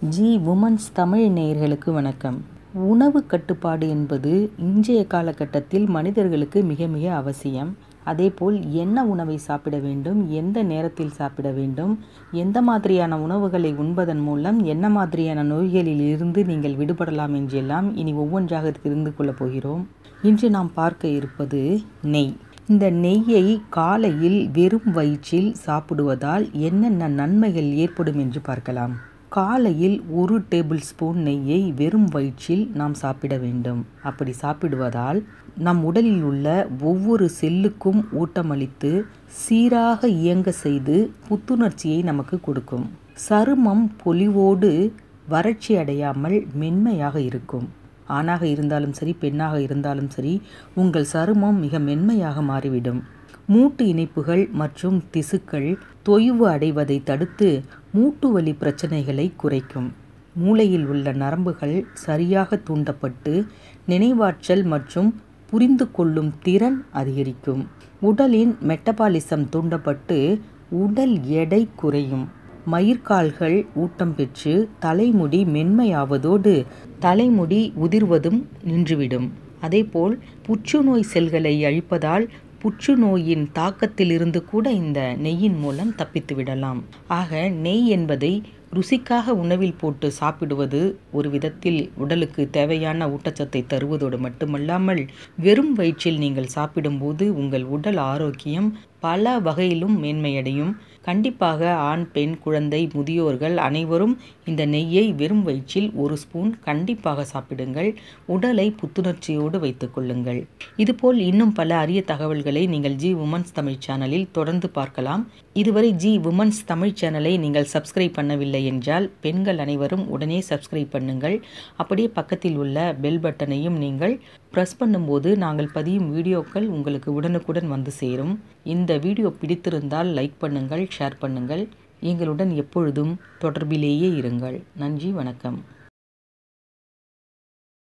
G women's Tamil நேயர்களுக்கு வணக்கம். உணவு கட்டுப்பாடு என்பது இன்றைய காலகட்டத்தில் மனிதர்களுக்கு மிக மிக அவசியம். அதேபோல் என்ன உணவை சாப்பிட வேண்டும் எந்த நேரத்தில் சாப்பிட வேண்டும் எந்த மாதிரியான உணவுகளை உண்பதன் மூலம் என்ன மாதிரியான நோய்களில் இருந்து நீங்கள் விடுபடலாம் என்றெல்லாம் இனி ஒவ்வொன்றாக தெரிந்து கொள்ளப் போகிறோம். இன்று நாம் பார்க்க இருப்பது நெய். இந்த நெய்யை காலையில் வெறும் வயிற்றில் சாப்பிடுவதால் என்னென்ன நன்மைகள் ஏற்படும் என்று பார்க்கலாம். காலையில் ஒரு டேபிள் ஸ்பூன் நெய்யை வெறும் வயிற்றில் நாம் சாப்பிட வேண்டும். அப்படி சாப்பிடுவதால் நம் உடலில் உள்ள ஒவ்வொரு செல்லுக்கும் ஊட்டமளித்து சீராக இயங்க செய்து புத்துணர்ச்சியை நமக்கு கொடுக்கும். சருமம் பொலிவோடு வறட்சி அடையாமல் மென்மையாக இருக்கும். ஆணாக இருந்தாலும் சரி பெண்ணாக இருந்தாலும் சரி உங்கள் சருமம் மிக மென்மையாக மாறிவிடும். மூட்டு இணைப்புகள் மற்றும் திசுக்கள் தொய்வு அடைவதை தடுத்து மூட்டு வலி பிரச்சனைகளை குறைக்கும். மூளையில் உள்ள நரம்புகள் சரியாக தூண்டப்பட்டு நினைவாற்றல் மற்றும் புரிந்து கொள்ளும் திறன் அதிகரிக்கும். உடலின் மெட்டபாலிசம் தூண்டப்பட்டு உடல் எடை குறையும். மயிர்கால்கள் ஊட்டம் பெற்று தலைமுடி மென்மையாவதோடு தலைமுடி உதிர்வதும் நின்றுவிடும். அதேபோல் புற்றுநோய் செல்களை அழிப்பதால் புற்றுநோயின் தாக்கத்திலிருந்து கூட இந்த நெய்யின் மூலம் தப்பித்து விடலாம். ஆக நெய் என்பதை ருசிக்காக உணவில் போட்டு சாப்பிடுவது ஒரு விதத்தில் உடலுக்கு தேவையான ஊட்டச்சத்தை தருவதோடு மட்டுமல்லாமல் வெறும் வயிற்றில் நீங்கள் சாப்பிடும்போது உங்கள் உடல் ஆரோக்கியம் பல வகையிலும் மேன்மையடையும். கண்டிப்பாக ஆண் பெண் குழந்தை முதியோர்கள் அனைவரும் இந்த நெய்யை வெறும் வயிற்றில் ஒரு ஸ்பூன் கண்டிப்பாக சாப்பிடுங்கள். உடலை புத்துணர்ச்சியோடு வைத்துக் கொள்ளுங்கள். இதுபோல் இன்னும் பல அரிய தகவல்களை நீங்கள் ஜி உமன்ஸ் தமிழ் சேனலில் தொடர்ந்து பார்க்கலாம். இதுவரை ஜி உமன்ஸ் தமிழ் சேனலை நீங்கள் சப்ஸ்கிரைப் பண்ணவில்லை என்றால் பெண்கள் அனைவரும் உடனே சப்ஸ்கிரைப் பண்ணுங்கள். அப்படியே பக்கத்தில் உள்ள பெல் பட்டனையும் நீங்கள் ப்ரெஸ் பண்ணும்போது நாங்கள் பதியும் வீடியோக்கள் உங்களுக்கு உடனுக்குடன் வந்து சேரும். இந்த வீடியோ பிடித்திருந்தால் லைக் பண்ணுங்கள் ஷேர் பண்ணுங்கள். எங்களுடன் எப்பொழுதும் தொடர்பிலேயே இருங்கள். நன்றி வணக்கம்.